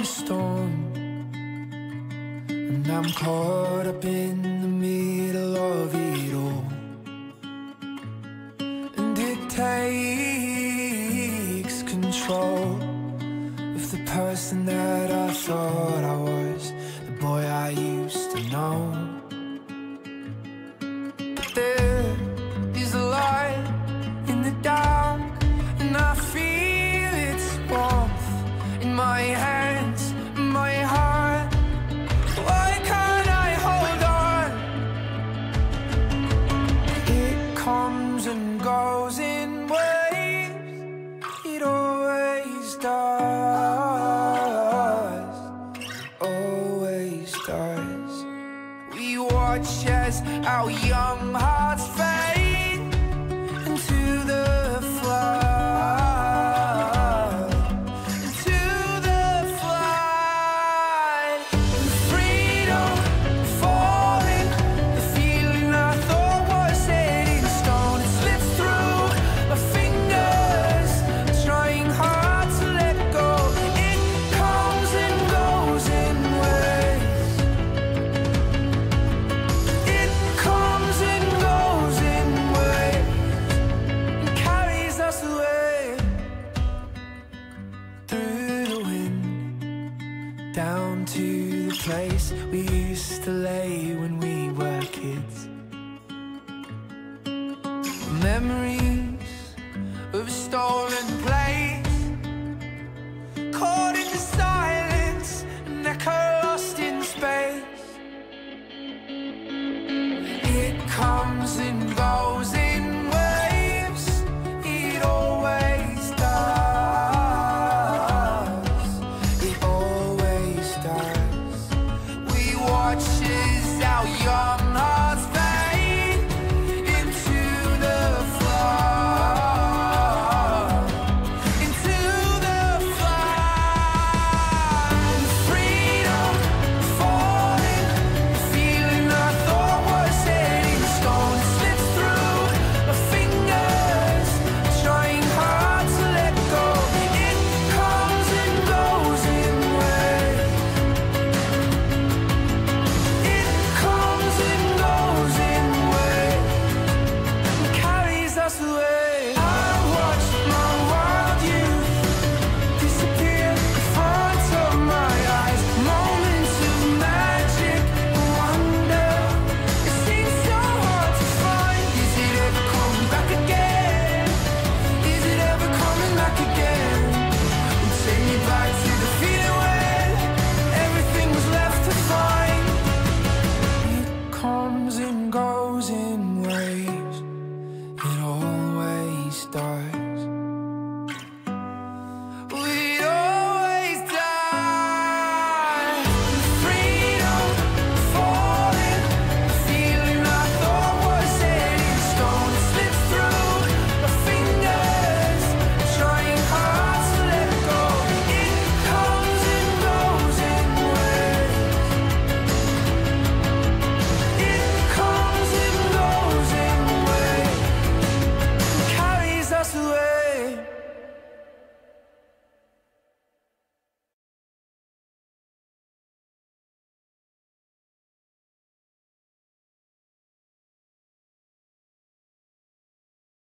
a storm. And I'm caught up in the middle of it all. And it takes control Of the person that I thought I was goes in waves It always does Always does. We watch as our young hearts fade down to the place we used to lay when we were kids. Memory